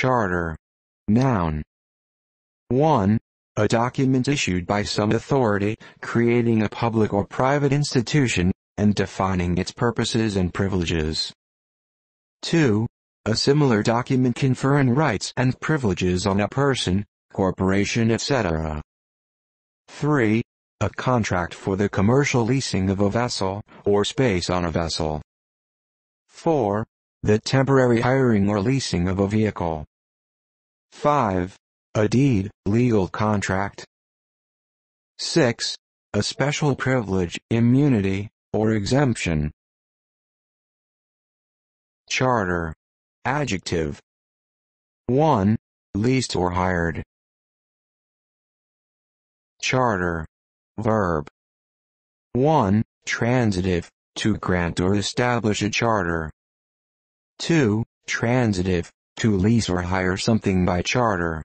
Charter. Noun. 1. A document issued by some authority, creating a public or private institution, and defining its purposes and privileges. 2. A similar document conferring rights and privileges on a person, corporation etc. 3. A contract for the commercial leasing of a vessel, or space on a vessel. 4. The temporary hiring or leasing of a vehicle. 5. A deed, legal contract. 6. A special privilege, immunity, or exemption. Charter. Adjective. 1. Leased or hired. Charter. Verb. 1. Transitive, to grant or establish a charter. 2. Transitive, to lease or hire something by charter.